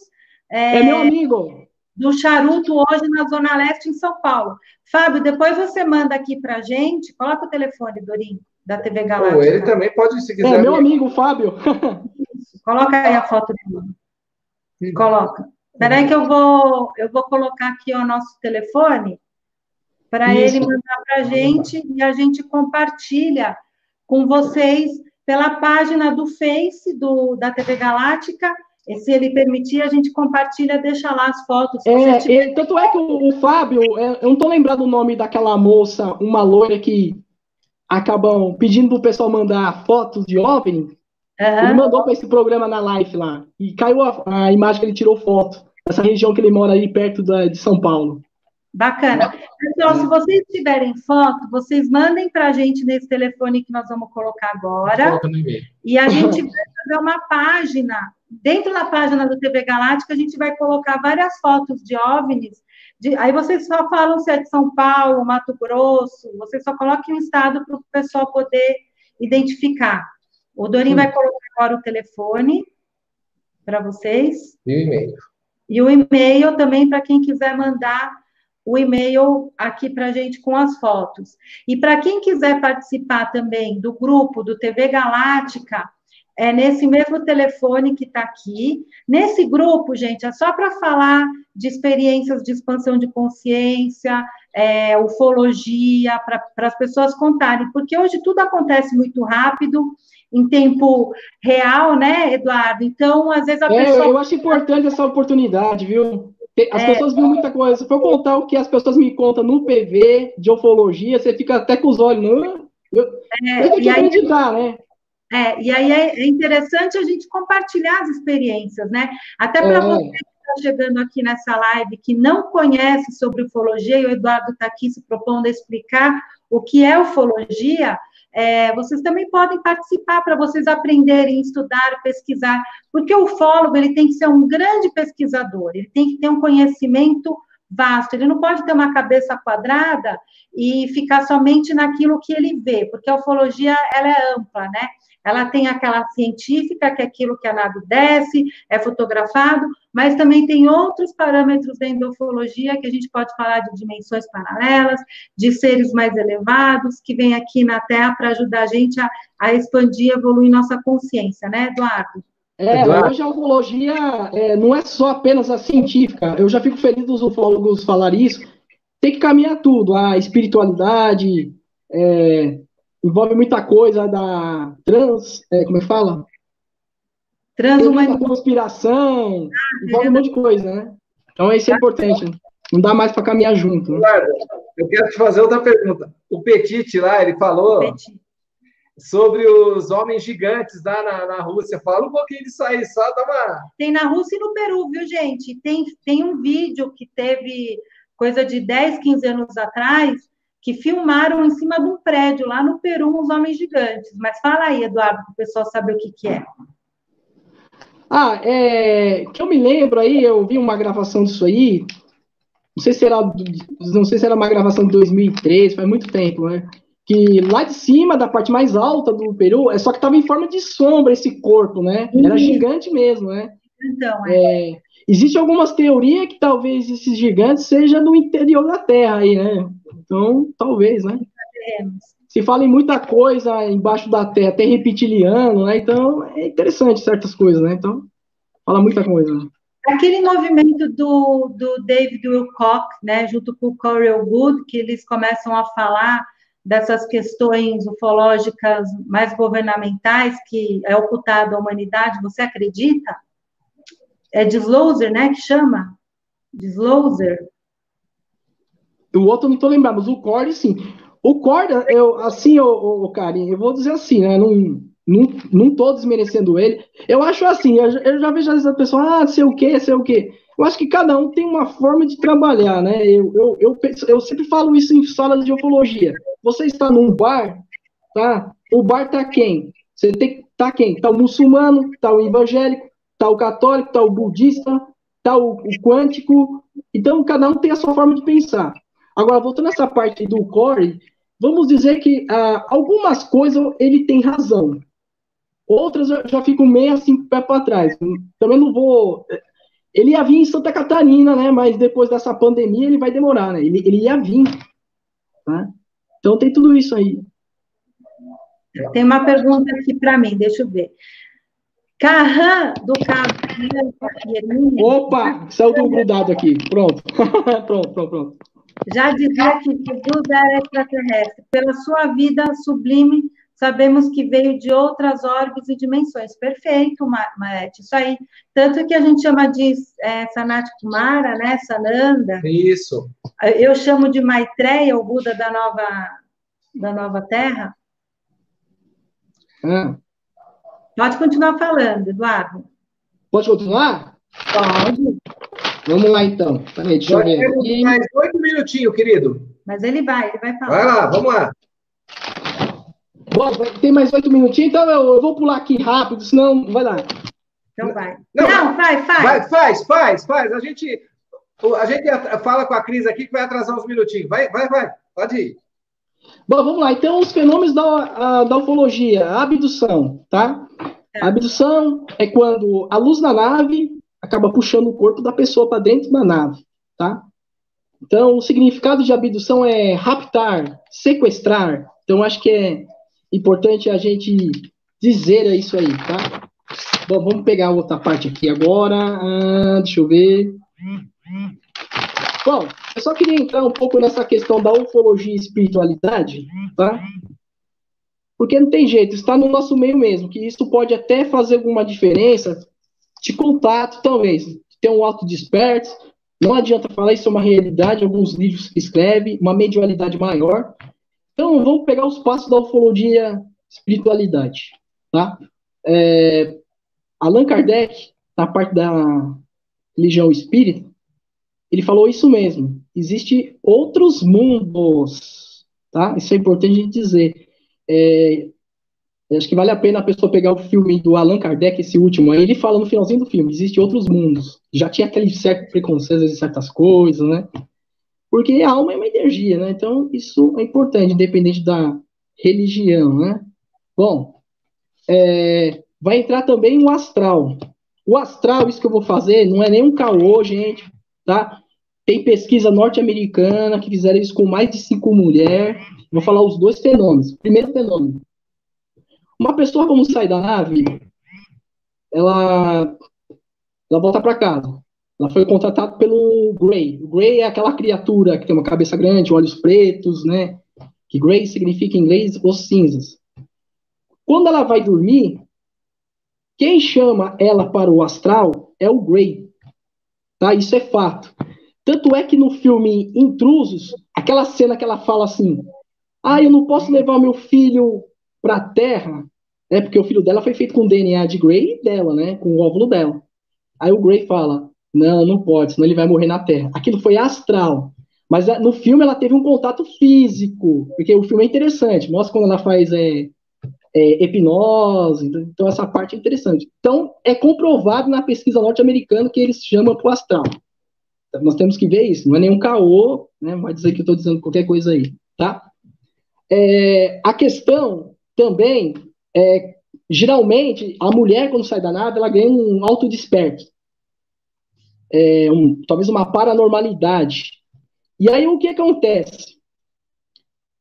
É, é meu amigo
do charuto hoje na Zona Leste, em São Paulo. Fábio, depois você manda aqui para gente, coloca o telefone, Dorim, da TV Galáctica. Oh,
ele também pode, se quiser.
É, meu amigo, Fábio. <laughs>
Isso, coloca aí a foto dele. Coloca. Espera aí que eu vou, eu vou colocar aqui o nosso telefone para ele mandar para a gente e a gente compartilha com vocês pela página do Face do, da TV Galáctica e se ele permitir, a gente compartilha, deixa lá as fotos.
É, tiver... tanto é que o, o Fábio, é, eu não estou lembrando o nome daquela moça, uma loira que acabam pedindo para o pessoal mandar fotos de OVNI. Uhum. Ele mandou para esse programa na live lá. E caiu a, a, imagem que ele tirou foto. Essa região que ele mora aí perto da, de São Paulo.
Bacana. Pessoal, se vocês tiverem foto, vocês mandem para a gente nesse telefone que nós vamos colocar agora. E a gente vai fazer uma página Dentro da página do TV Galáctica, a gente vai colocar várias fotos de OVNIs. De, aí vocês só falam se é de São Paulo, Mato Grosso, vocês só coloquem um estado para o pessoal poder identificar. O Dorim vai colocar agora o telefone para vocês.
E o e-mail.
E o e-mail também para quem quiser mandar o e-mail aqui para a gente com as fotos. E para quem quiser participar também do grupo do TV Galáctica, é nesse mesmo telefone que está aqui. Nesse grupo, gente, é só para falar de experiências de expansão de consciência, é, ufologia, para as pessoas contarem, porque hoje tudo acontece muito rápido, em tempo real, né, Eduardo? Então, às vezes a
é,
pessoa.
Eu acho importante essa oportunidade, viu? As é, pessoas viram muita coisa. Se for contar o que as pessoas me contam no PV de ufologia, você fica até com os olhos. Não, eu, é, eu tenho que acreditar, né?
É, e aí é, é interessante a gente compartilhar as experiências, né? Até para é. você que está chegando aqui nessa live, que não conhece sobre ufologia, e o Eduardo está aqui se propondo a explicar o que é ufologia, é, vocês também podem participar para vocês aprenderem, estudar, pesquisar, porque o ufólogo ele tem que ser um grande pesquisador, ele tem que ter um conhecimento vasto, ele não pode ter uma cabeça quadrada e ficar somente naquilo que ele vê, porque a ufologia ela é ampla, né? Ela tem aquela científica, que é aquilo que a nave desce, é fotografado, mas também tem outros parâmetros da endofologia que a gente pode falar de dimensões paralelas, de seres mais elevados, que vêm aqui na Terra para ajudar a gente a, a expandir, evoluir nossa consciência, né, Eduardo?
É, Eduardo. hoje a ufologia é, não é só apenas a científica. Eu já fico feliz dos ufólogos falar isso. Tem que caminhar tudo, a espiritualidade, é, envolve muita coisa da trans, é, como é que fala?
Transhumanismo.
conspiração, ah, envolve um monte de coisa, né? Então isso é importante. Não dá mais para caminhar junto. Né?
eu quero te fazer outra pergunta. O Petit lá, ele falou. Petit. Sobre os homens gigantes lá na, na Rússia. Fala um pouquinho disso aí, só dá uma.
Tem na Rússia e no Peru, viu, gente? Tem, tem um vídeo que teve coisa de 10, 15 anos atrás, que filmaram em cima de um prédio lá no Peru uns homens gigantes. Mas fala aí, Eduardo, para o pessoal saber o que, que é.
Ah, é, que eu me lembro aí, eu vi uma gravação disso aí, não sei se era, não sei se era uma gravação de 2003, faz muito tempo, né? Que lá de cima, da parte mais alta do Peru, é só que estava em forma de sombra esse corpo, né? Era uhum. gigante mesmo, né?
Então, é.
é Existem algumas teorias que talvez esses gigantes sejam no interior da Terra aí, né? Então, talvez, né? Se fala em muita coisa embaixo da Terra, até reptiliano, né? Então, é interessante certas coisas, né? Então, fala muita coisa. Né?
Aquele movimento do, do David Wilcock, né, junto com o Corey Wood, que eles começam a falar dessas questões ufológicas mais governamentais que é ocultado à humanidade, você acredita? É Disclosure, né, que chama? Disclosure.
O outro não estou lembrando, mas o Core, sim. O Core, eu, assim, o, o, Karim, eu vou dizer assim, né, não, não, não tô desmerecendo ele. Eu acho assim, eu, eu já vejo às vezes a pessoa, ah, sei o quê, sei o quê. Eu acho que cada um tem uma forma de trabalhar, né? Eu, eu, eu, eu sempre falo isso em salas de ufologia. Você está num bar, tá? O bar tá quem? Você tem tá quem? Tá o muçulmano, tá o evangélico, tá o católico, tá o budista, tá o, o quântico. Então, cada um tem a sua forma de pensar. Agora, voltando nessa parte do Corey, vamos dizer que ah, algumas coisas ele tem razão. Outras eu já fico meio assim, pé para trás. Também não vou ele ia vir em Santa Catarina, né? Mas depois dessa pandemia ele vai demorar, né? Ele, ele ia vir. Né? Então tem tudo isso aí.
Tem uma pergunta aqui para mim, deixa eu ver. Carran do carro.
Opa, saiu do grudado aqui. Pronto. <laughs> pronto, pronto, pronto.
Já dizia que Jesus era extraterrestre. Pela sua vida sublime, sabemos que veio de outras órbitas e dimensões. Perfeito, Maete, isso aí. Tanto que a gente chama de é, Sanat Kumara, né, Sananda.
Isso.
Eu chamo de Maitreya, o Buda da nova, da nova Terra.
Hum.
Pode continuar falando, Eduardo.
Pode continuar?
Pode.
Vamos lá, então. Peraí, deixa eu ver.
Mais oito minutinhos, querido.
Mas ele vai, ele vai falar.
Vai lá, vamos lá.
Bom, tem mais oito minutinhos, então eu, vou pular aqui rápido, senão vai lá.
Então vai. Não, Não faz, faz.
Vai, faz, faz, faz. A gente, a gente fala com a Cris aqui que vai atrasar uns minutinhos. Vai, vai, vai. Pode ir.
Bom, vamos lá. Então, os fenômenos da, a, da ufologia. A abdução, tá? É. A abdução é quando a luz da nave acaba puxando o corpo da pessoa para dentro da nave, tá? Então, o significado de abdução é raptar, sequestrar. Então, acho que é importante a gente dizer isso aí, tá? Bom, vamos pegar outra parte aqui agora. Ah, deixa eu ver. Bom, eu só queria entrar um pouco nessa questão da ufologia e espiritualidade, tá? Porque não tem jeito, está no nosso meio mesmo, que isso pode até fazer alguma diferença de contato, talvez. Ter um auto desperto, não adianta falar isso é uma realidade, alguns livros que escreve, uma medialidade maior, então, vamos pegar os passos da ufologia espiritualidade, tá? É, Allan Kardec, na parte da religião espírita, ele falou isso mesmo. Existe outros mundos, tá? Isso é importante a gente dizer. É, acho que vale a pena a pessoa pegar o filme do Allan Kardec, esse último, aí ele fala no finalzinho do filme, existe outros mundos. Já tinha aquele certo preconceito de certas coisas, né? Porque a alma é uma energia, né? Então, isso é importante, independente da religião, né? Bom, é, vai entrar também o astral. O astral, isso que eu vou fazer, não é nem um caô, gente, tá? Tem pesquisa norte-americana que fizeram isso com mais de cinco mulheres. Vou falar os dois fenômenos. Primeiro fenômeno. Uma pessoa, como sai da nave, ela, ela volta para casa. Ela foi contratada pelo Grey. O Grey é aquela criatura que tem uma cabeça grande, olhos pretos, né? Que Grey significa em inglês os cinzas. Quando ela vai dormir, quem chama ela para o astral é o Grey. Tá? Isso é fato. Tanto é que no filme Intrusos, aquela cena que ela fala assim: "Ah, eu não posso levar meu filho para a Terra, né? Porque o filho dela foi feito com DNA de Grey dela, né? Com o óvulo dela. Aí o Grey fala: Não, não pode, senão ele vai morrer na Terra. Aquilo foi astral. Mas no filme ela teve um contato físico, porque o filme é interessante, mostra quando ela faz é, é, hipnose, então essa parte é interessante. Então, é comprovado na pesquisa norte-americana que eles chamam para o astral. Então, nós temos que ver isso, não é nenhum caô, né, vai dizer que eu estou dizendo qualquer coisa aí, tá? É, a questão também é, geralmente, a mulher, quando sai da nave, ela ganha um autodesperto. É, um, talvez uma paranormalidade. E aí, o que acontece?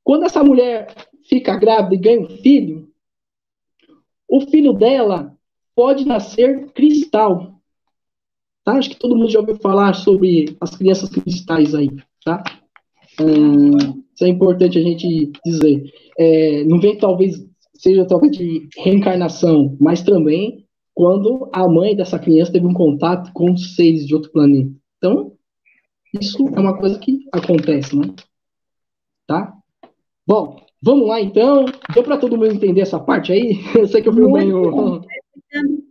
Quando essa mulher fica grávida e ganha um filho, o filho dela pode nascer cristal. Tá? Acho que todo mundo já ouviu falar sobre as crianças cristais aí, tá? Hum, isso é importante a gente dizer. É, não vem talvez seja talvez de reencarnação, mas também quando a mãe dessa criança teve um contato com seres de outro planeta. Então, isso é uma coisa que acontece, né? Tá? Bom, vamos lá então. Deu para todo mundo entender essa parte aí? <laughs> Eu sei que eu fui meio.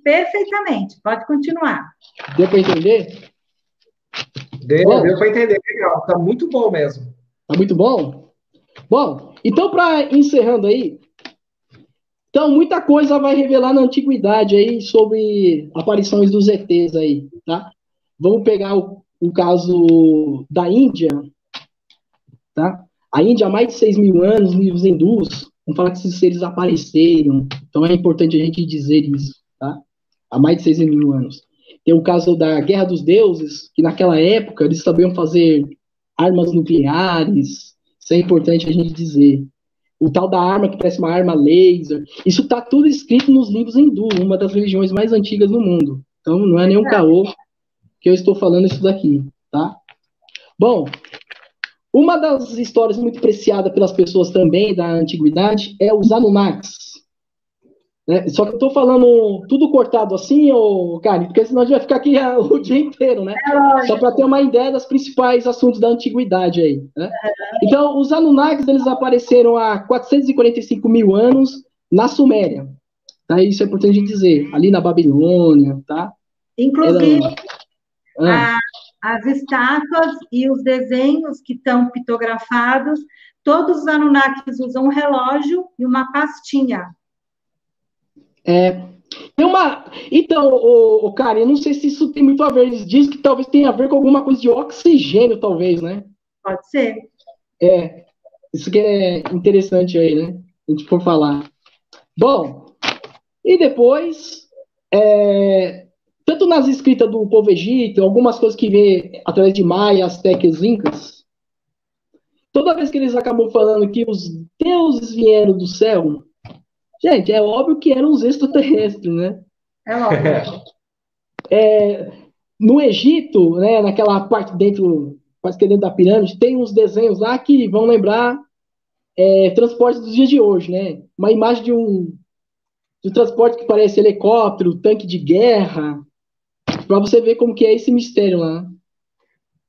Perfeitamente, pode continuar.
Deu para entender?
Deu, deu para entender, legal. Tá muito bom mesmo.
Tá muito bom? Bom, então, para encerrando aí, então, muita coisa vai revelar na antiguidade aí sobre aparições dos ETs aí, tá? Vamos pegar o, o caso da Índia, tá? A Índia há mais de 6 mil anos, os hindus, vão falar que esses seres apareceram. Então, é importante a gente dizer isso, tá? Há mais de 6 mil anos. Tem o caso da Guerra dos Deuses, que naquela época eles sabiam fazer armas nucleares. Isso é importante a gente dizer o tal da arma que parece uma arma laser. Isso está tudo escrito nos livros hindu, uma das religiões mais antigas do mundo. Então não é nenhum caô que eu estou falando isso daqui, tá? Bom, uma das histórias muito apreciada pelas pessoas também da antiguidade é os Anunnakis. Né? Só que eu estou falando tudo cortado assim, ô, Karen, porque senão a gente vai ficar aqui <laughs> o dia inteiro, né? É Só para ter uma ideia dos principais assuntos da antiguidade aí. Né? Então, os Anunnakis, eles apareceram há 445 mil anos na Suméria. Tá? Isso é importante dizer. Ali na Babilônia, tá?
Inclusive, Era... ah. as estátuas e os desenhos que estão pitografados, todos os Anunnakis usam um relógio e uma pastinha
é, tem uma. Então, o, o cara, eu não sei se isso tem muito a ver. Eles dizem que talvez tenha a ver com alguma coisa de oxigênio, talvez, né?
Pode ser.
É. Isso que é interessante aí, né? A gente for falar. Bom, e depois, é, tanto nas escritas do povo egito, algumas coisas que vê através de Maia, Aztecas, Incas, toda vez que eles acabam falando que os deuses vieram do céu, Gente, é óbvio que eram os extraterrestres, né?
É óbvio.
É, no Egito, né, naquela parte dentro, quase que dentro da pirâmide, tem uns desenhos lá que vão lembrar é, transportes dos dias de hoje, né? Uma imagem de um, de um transporte que parece helicóptero, tanque de guerra, para você ver como que é esse mistério lá.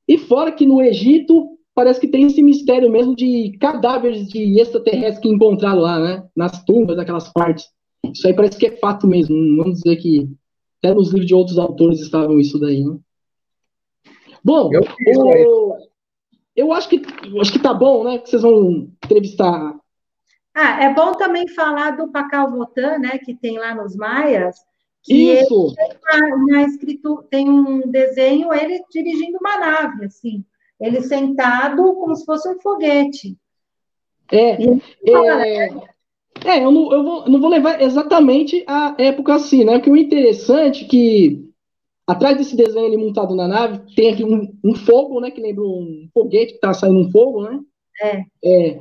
E fora que no Egito parece que tem esse mistério mesmo de cadáveres de extraterrestres que encontraram lá, né? Nas tumbas, daquelas partes. Isso aí parece que é fato mesmo. Vamos dizer que até nos livros de outros autores estavam isso daí, né? Bom, eu, o, eu acho que eu acho que tá bom, né? Que vocês vão entrevistar.
Ah, é bom também falar do Pacal Votan, né? Que tem lá nos Maias. Que
isso.
Ele, na, escrito, tem um desenho ele dirigindo uma nave, assim ele sentado como se fosse um foguete.
É, é, é, eu, não, eu vou, não vou levar exatamente a época assim, né? Porque o interessante é que atrás desse desenho ali montado na nave tem aqui um, um fogo, né? Que lembra um foguete que tá saindo um fogo, né?
É.
é.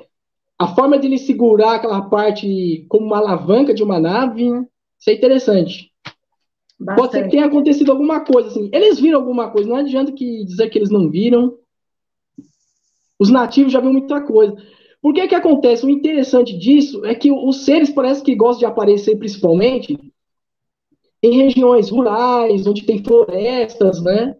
A forma de ele segurar aquela parte como uma alavanca de uma nave, né? Isso é interessante. Bastante. Pode ser que tenha acontecido alguma coisa, assim. Eles viram alguma coisa, não adianta que dizer que eles não viram. Os nativos já viram muita coisa. Por que que acontece? O interessante disso é que os seres parece que gostam de aparecer principalmente em regiões rurais, onde tem florestas, né?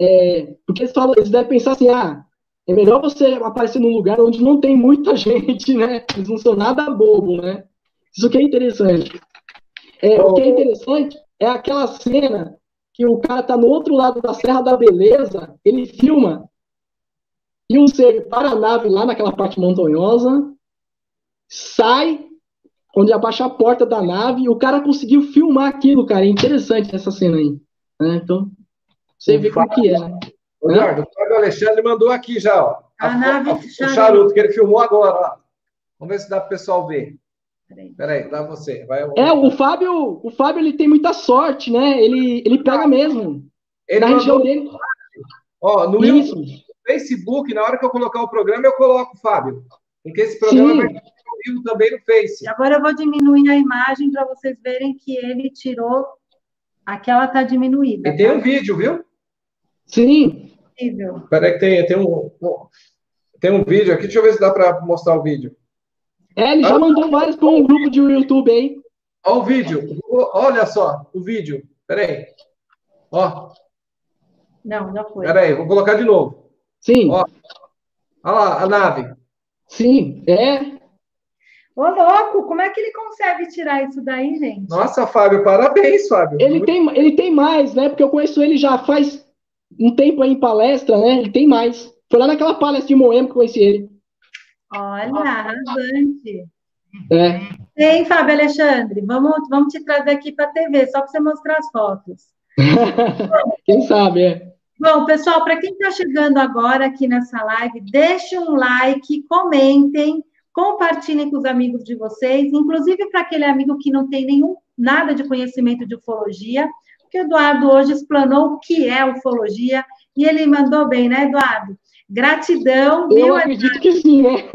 É, porque eles falam, eles devem pensar assim, ah, é melhor você aparecer num lugar onde não tem muita <laughs> gente, né? Eles não são nada bobo, né? Isso que é interessante. É, o que é interessante é aquela cena que o cara tá no outro lado da Serra da Beleza, ele filma e um ser para a nave lá naquela parte montanhosa, sai onde abaixa a porta da nave, e o cara conseguiu filmar aquilo, cara. É interessante essa cena aí. Né? Então, você vê como que é, né?
Eduardo, o Fábio Alexandre mandou aqui já, ó.
A, a nave a,
o charuto que ele filmou agora, ó. Vamos ver se dá para o pessoal ver. Peraí, dá você. Vai,
é, o Fábio, o Fábio ele tem muita sorte, né? Ele, ele pega mesmo.
Ele na região dele. Ó, no Isso. Facebook, na hora que eu colocar o programa, eu coloco, Fábio. Porque esse programa Sim. vai vivo também no Face.
Agora eu vou diminuir a imagem para vocês verem que ele tirou. Aquela está diminuída.
E tem tá? um vídeo, viu?
Sim.
Espera aí que tem, tem, um, tem um vídeo aqui. Deixa eu ver se dá para mostrar o vídeo.
É, ele já ah, mandou vários para um grupo de YouTube aí.
Olha o vídeo. Olha só o vídeo. Espera aí. Ó.
Não, já foi.
Espera aí, vou colocar de novo.
Sim.
Ó. Olha lá, a nave.
Sim, é.
Ô, louco, como é que ele consegue tirar isso daí, gente?
Nossa, Fábio, parabéns, Fábio.
Ele, Muito... tem, ele tem mais, né? Porque eu conheço ele já faz um tempo aí em palestra, né? Ele tem mais. Foi lá naquela palestra de Moema que eu conheci ele.
Olha, arrasante.
É.
Ei, Fábio Alexandre, vamos, vamos te trazer aqui para a TV, só para você mostrar as fotos. <laughs>
quem sabe, é.
Bom, pessoal, para quem está chegando agora aqui nessa live, deixe um like, comentem compartilhem com os amigos de vocês, inclusive para aquele amigo que não tem nenhum nada de conhecimento de ufologia, porque o Eduardo hoje explanou o que é ufologia e ele mandou bem, né, Eduardo? Gratidão.
Eu viu, acredito Eduardo? que sim, né?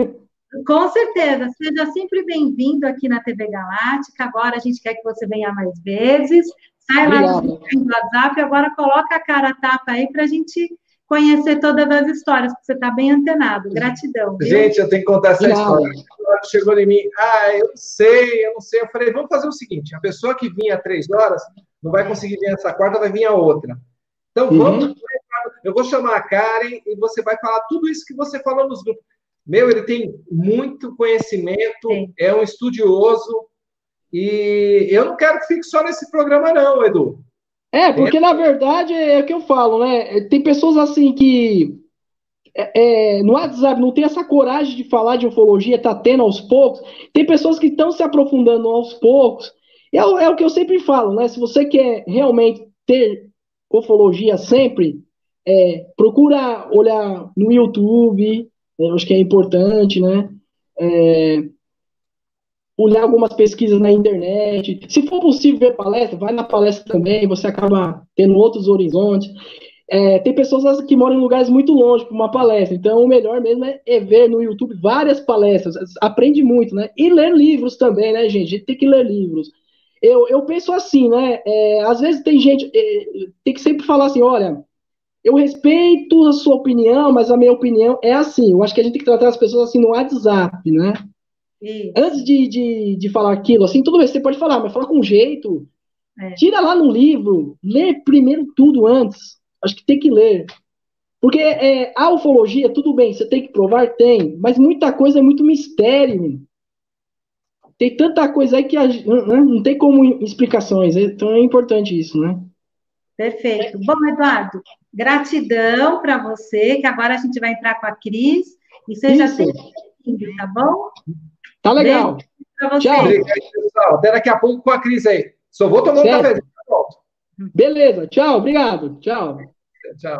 Com certeza. Seja sempre bem-vindo aqui na TV Galáctica. Agora a gente quer que você venha mais vezes. Sai lá no WhatsApp, agora coloca a cara a tapa aí para a gente conhecer todas as histórias, porque você está bem antenado. Gratidão.
Viu? Gente, eu tenho que contar essa história. Chegou em mim, ah, eu não sei, eu não sei. Eu falei, vamos fazer o seguinte: a pessoa que vinha três horas não vai conseguir vir essa quarta, vai vir a outra. Então uhum. vamos. Eu vou chamar a Karen e você vai falar tudo isso que você falou nos grupos. Meu, ele tem muito conhecimento, Sim. é um estudioso. E eu não quero que fique só nesse programa, não, Edu.
É, porque na verdade é o que eu falo, né? Tem pessoas assim que é, é, no WhatsApp não tem essa coragem de falar de ufologia, tá tendo aos poucos. Tem pessoas que estão se aprofundando aos poucos. É, é, o que eu sempre falo, né? Se você quer realmente ter ufologia sempre, é, procura olhar no YouTube, eu acho que é importante, né? É, olhar algumas pesquisas na internet. Se for possível ver palestra, vai na palestra também, você acaba tendo outros horizontes. É, tem pessoas que moram em lugares muito longe para uma palestra, então o melhor mesmo é, é, ver no YouTube várias palestras, aprende muito, né? E ler livros também, né, gente? A gente tem que ler livros. Eu, eu penso assim, né? É, às vezes tem gente, é, tem que sempre falar assim: olha, eu respeito a sua opinião, mas a minha opinião é assim. Eu acho que a gente tem que tratar as pessoas assim no WhatsApp, né? Antes de, de, de falar aquilo, assim, tudo bem, você pode falar, mas fala com jeito. É. Tira lá no livro, lê primeiro tudo antes. Acho que tem que ler. Porque é, a ufologia, tudo bem, você tem que provar? Tem. Mas muita coisa é muito mistério. Tem tanta coisa aí que a, né, não tem como explicações. Então é importante isso, né?
Perfeito. Bom, Eduardo, gratidão para você, que agora a gente vai entrar com a Cris. E seja sempre bem-vindo, tá bom?
Tá legal.
Tchau. pessoal. Até daqui a pouco com a Cris aí. Só vou tomar certo. um cafezinho.
Beleza. Tchau. Obrigado. Tchau.
Tchau.